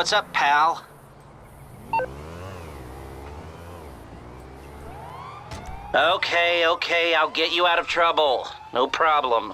What's up, pal? Okay, okay, I'll get you out of trouble. No problem.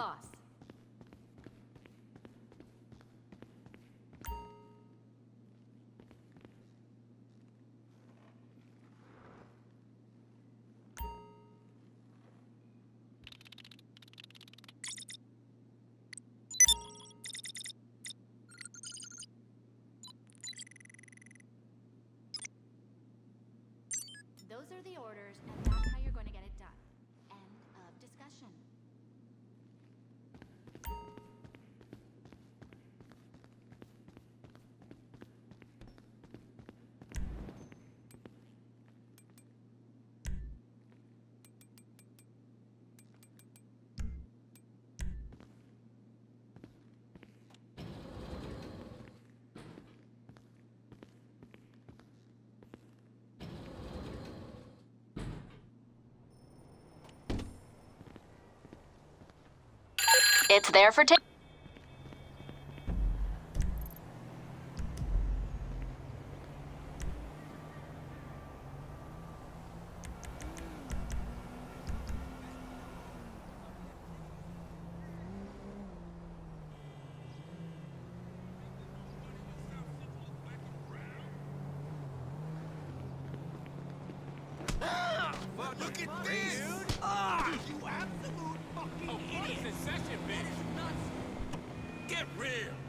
Boss. Those are the orders, It's there for ta- ah, Look at this! Ah, you absolute fucking! Session, bitch. Get real!